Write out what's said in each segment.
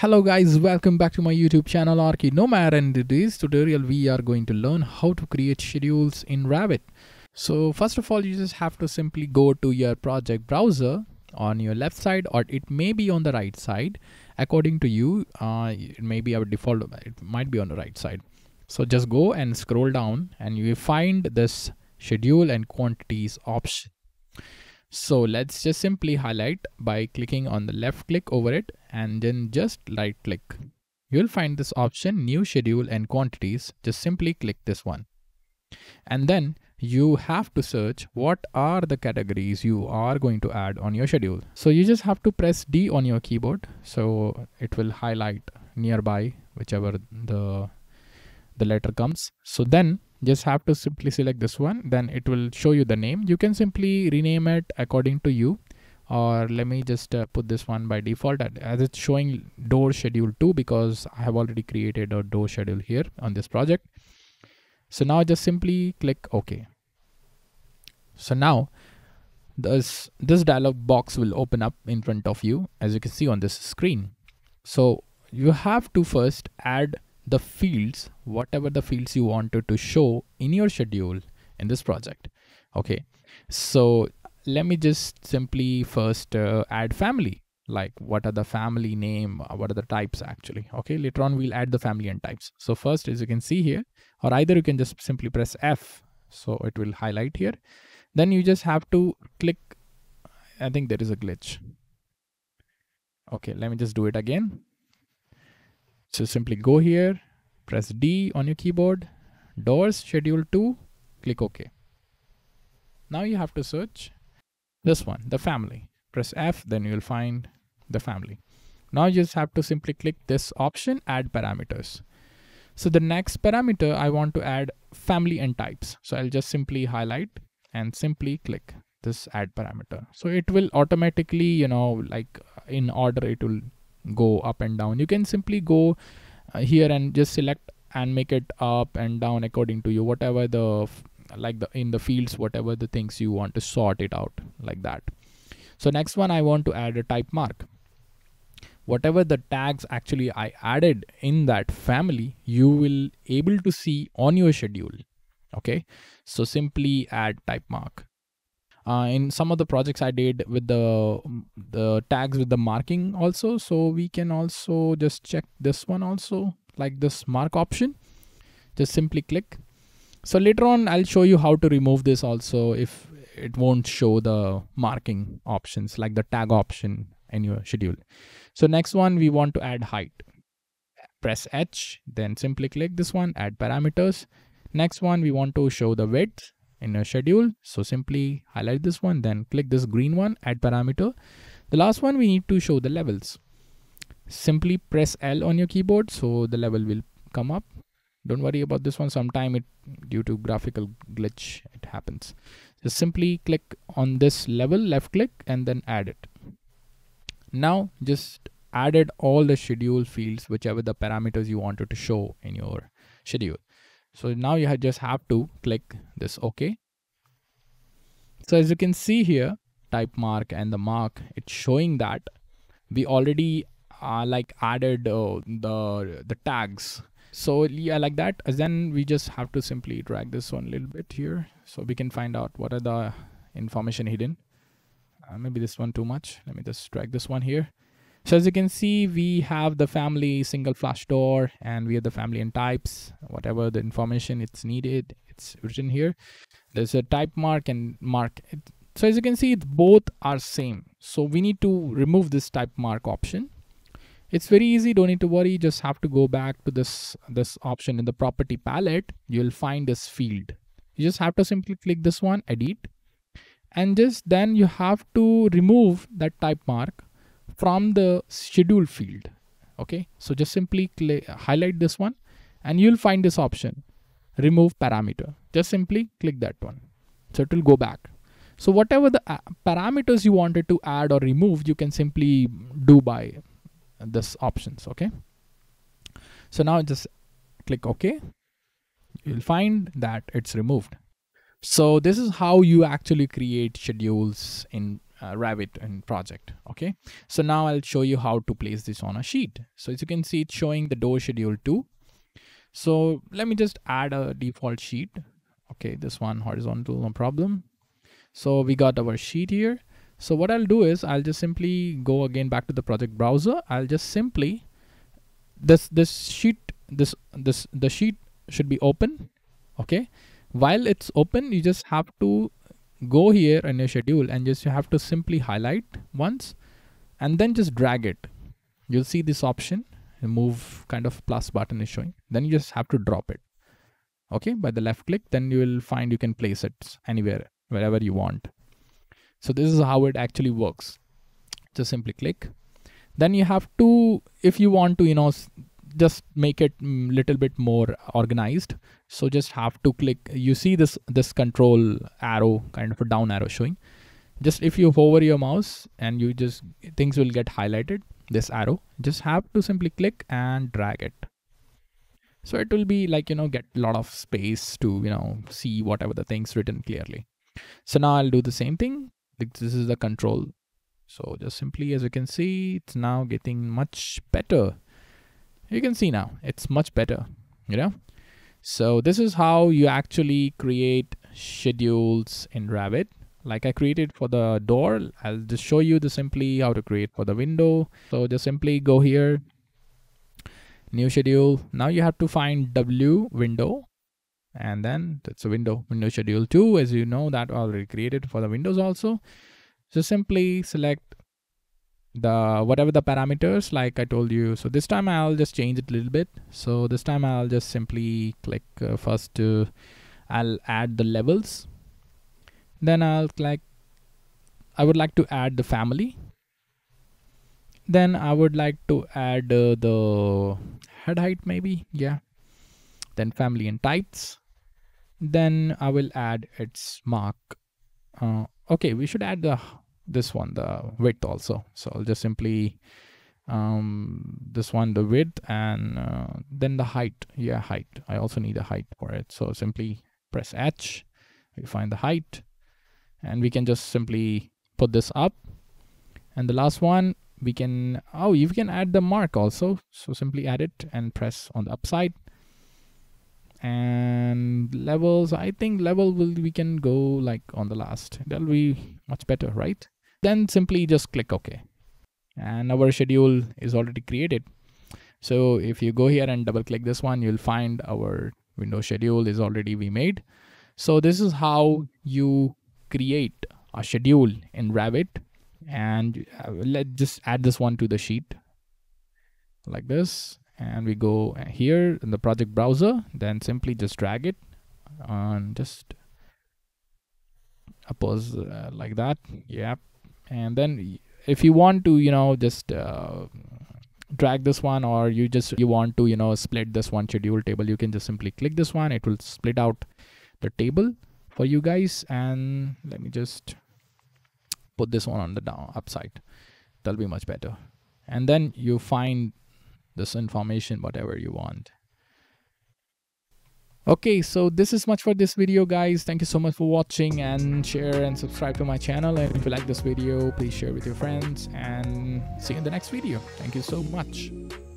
Hello guys, welcome back to my YouTube channel Archi Nomad and in this tutorial we are going to learn how to create schedules in Revit. So first of all you just have to simply go to your project browser on your left side or it may be on the right side according to you uh, it may be our default it might be on the right side. So just go and scroll down and you find this schedule and quantities option so let's just simply highlight by clicking on the left click over it and then just right click. You'll find this option new schedule and quantities. Just simply click this one. And then you have to search what are the categories you are going to add on your schedule. So you just have to press D on your keyboard. So it will highlight nearby whichever the the letter comes. So then just have to simply select this one then it will show you the name. You can simply rename it according to you or let me just uh, put this one by default as it's showing door schedule 2 because I have already created a door schedule here on this project. So now just simply click OK. So now this this dialog box will open up in front of you as you can see on this screen. So you have to first add the fields, whatever the fields you wanted to show in your schedule in this project. Okay, so let me just simply first uh, add family. Like what are the family name? Uh, what are the types actually? Okay later on we'll add the family and types. So first as you can see here or either you can just simply press f so it will highlight here. Then you just have to click i think there is a glitch. Okay let me just do it again so simply go here, press D on your keyboard, doors schedule 2, click OK. Now you have to search this one, the family. Press F, then you'll find the family. Now you just have to simply click this option, add parameters. So the next parameter I want to add family and types. So I'll just simply highlight and simply click this add parameter. So it will automatically, you know, like uh, in order, it will go up and down. You can simply go uh, here and just select and make it up and down according to you whatever the like the in the fields whatever the things you want to sort it out like that. So next one i want to add a type mark. Whatever the tags actually i added in that family you will able to see on your schedule. Okay? So simply add type mark uh, in some of the projects I did with the the tags with the marking also. So we can also just check this one also like this mark option. Just simply click. So later on I'll show you how to remove this also if it won't show the marking options like the tag option in your schedule. So next one we want to add height. Press H then simply click this one add parameters. Next one we want to show the width in a schedule. So simply highlight this one, then click this green one, add parameter. The last one we need to show the levels. Simply press L on your keyboard so the level will come up. Don't worry about this one. Sometime it due to graphical glitch it happens. Just simply click on this level, left click and then add it. Now just added all the schedule fields, whichever the parameters you wanted to show in your schedule. So now you just have to click this OK. So as you can see here, type mark and the mark, it's showing that we already uh, like added uh, the the tags. So yeah, like that. Then we just have to simply drag this one a little bit here, so we can find out what are the information hidden. Uh, maybe this one too much. Let me just drag this one here. So as you can see, we have the family single flush door and we have the family and types, whatever the information it's needed, it's written here. There's a type mark and mark. So as you can see, both are same. So we need to remove this type mark option. It's very easy, don't need to worry. Just have to go back to this, this option in the property palette. You'll find this field. You just have to simply click this one, edit. And just then you have to remove that type mark from the schedule field. Okay, so just simply highlight this one and you'll find this option, remove parameter. Just simply click that one. So it will go back. So whatever the uh, parameters you wanted to add or remove, you can simply do by this options. Okay. So now just click OK. You'll find that it's removed. So this is how you actually create schedules in uh, Revit and project. Okay. So now I'll show you how to place this on a sheet. So as you can see, it's showing the door schedule two. So let me just add a default sheet. Okay. This one horizontal, no problem. So we got our sheet here. So what I'll do is I'll just simply go again back to the project browser. I'll just simply this this sheet this this the sheet should be open okay while it's open you just have to go here in your schedule and just you have to simply highlight once and then just drag it. You'll see this option move kind of plus button is showing. Then you just have to drop it. Okay by the left click then you will find you can place it anywhere wherever you want. So this is how it actually works. Just simply click. Then you have to if you want to you know just make it mm, little bit more organized. So just have to click you see this this control arrow kind of a down arrow showing. Just if you hover your mouse and you just things will get highlighted this arrow just have to simply click and drag it. So it will be like you know get a lot of space to you know see whatever the things written clearly. So now i'll do the same thing. This is the control. So just simply as you can see it's now getting much better you can see now. It's much better you know? So this is how you actually create schedules in Revit. Like I created for the door. I'll just show you the simply how to create for the window. So just simply go here. New schedule. Now you have to find W window. And then that's a window window schedule 2 as you know that already created for the windows also. So simply select the whatever the parameters like I told you. So this time I'll just change it a little bit. So this time I'll just simply click uh, first uh, I'll add the levels. Then I'll click I would like to add the family. Then I would like to add uh, the head height maybe. Yeah. Then family and types then I will add its mark. Uh, okay we should add the this one the width also. So I'll just simply um this one the width and uh, then the height. Yeah height. I also need a height for it. So simply press H. We find the height. And we can just simply put this up. And the last one we can oh you can add the mark also. So simply add it and press on the upside. And levels i think level will we can go like on the last. That'll be much better right then simply just click OK. And our schedule is already created. So if you go here and double click this one, you'll find our window schedule is already we made. So this is how you create a schedule in Revit and uh, let's just add this one to the sheet like this and we go here in the project browser then simply just drag it and just oppose uh, like that yep and then if you want to you know just uh, drag this one or you just you want to you know split this one schedule table you can just simply click this one. It will split out the table for you guys. And let me just put this one on the down upside. That'll be much better. And then you find this information whatever you want okay so this is much for this video guys. Thank you so much for watching and share and subscribe to my channel. And if you like this video please share with your friends and see you in the next video. Thank you so much.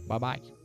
Bye bye